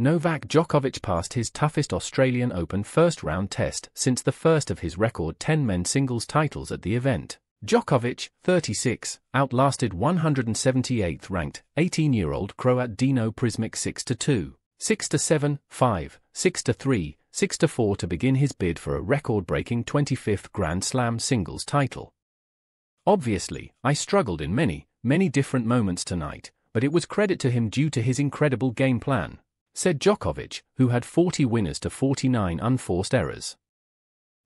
Novak Djokovic passed his toughest Australian Open first-round test since the first of his record 10 men singles titles at the event. Djokovic, 36, outlasted 178th-ranked 18-year-old Croat Dino Prizmic 6-2, 6-7, 5, 6-3, 6-4 to begin his bid for a record-breaking 25th Grand Slam singles title. Obviously, I struggled in many, many different moments tonight, but it was credit to him due to his incredible game plan, said Djokovic, who had 40 winners to 49 unforced errors.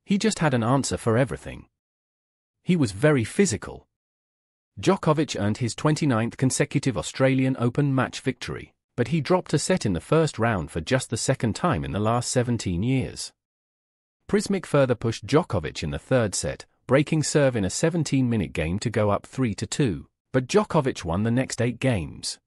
He just had an answer for everything. He was very physical. Djokovic earned his 29th consecutive Australian Open match victory, but he dropped a set in the first round for just the second time in the last 17 years. Prizmic further pushed Djokovic in the third set, breaking serve in a 17-minute game to go up 3-2, but Djokovic won the next eight games.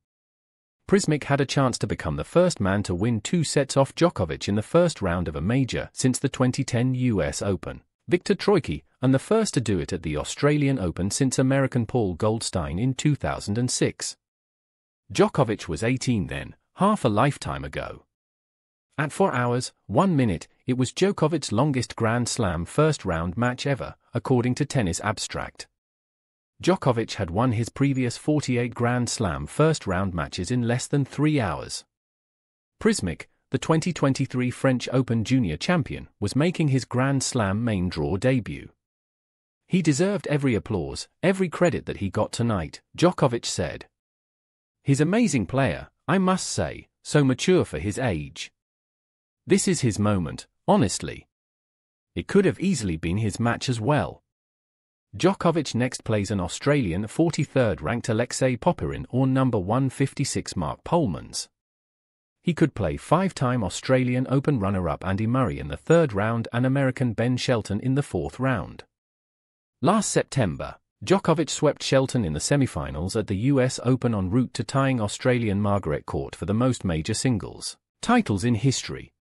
Prizmic had a chance to become the first man to win two sets off Djokovic in the first round of a major since the 2010 US Open, Viktor Troicki, and the first to do it at the Australian Open since American Paul Goldstein in 2006. Djokovic was 18 then, half a lifetime ago. At 4 hours, 1 minute, it was Djokovic's longest Grand Slam first-round match ever, according to Tennis Abstract. Djokovic had won his previous 48 Grand Slam first-round matches in less than three hours. Prizmic, the 2023 French Open junior champion, was making his Grand Slam main draw debut. He deserved every applause, every credit that he got tonight, Djokovic said. He's amazing player, I must say, so mature for his age. This is his moment, honestly. It could have easily been his match as well. Djokovic next plays an Australian 43rd ranked Alexei Popyrin or number 156 Marc Polmans. He could play five-time Australian Open runner-up Andy Murray in the third round and American Ben Shelton in the fourth round. Last September, Djokovic swept Shelton in the semi-finals at the US Open en route to tying Australian Margaret Court for the most major singles titles in history.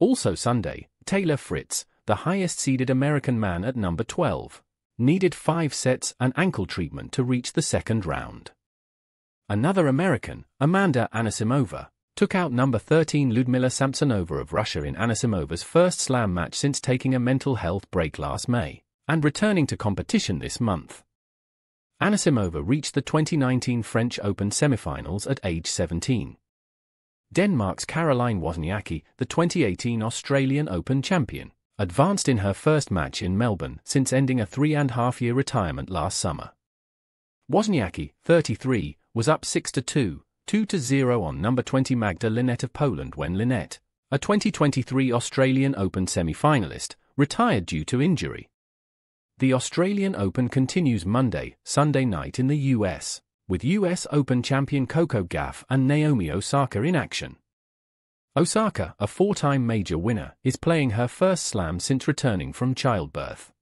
Also Sunday, Taylor Fritz, the highest-seeded American man at number 12, needed five sets and ankle treatment to reach the second round. Another American, Amanda Anisimova, took out number 13 Ludmila Samsonova of Russia in Anisimova's first slam match since taking a mental health break last May, and returning to competition this month. Anisimova reached the 2019 French Open semifinals at age 17. Denmark's Caroline Wozniacki, the 2018 Australian Open champion, advanced in her first match in Melbourne since ending a three-and-a-half-year retirement last summer. Wozniacki, 33, was up 6-2, 2-0 on number 20 Magda Linette of Poland when Linette, a 2023 Australian Open semi-finalist, retired due to injury. The Australian Open continues Monday, Sunday night in the US, with US Open champion Coco Gauff and Naomi Osaka in action. Osaka, a four-time major winner, is playing her first slam since returning from childbirth.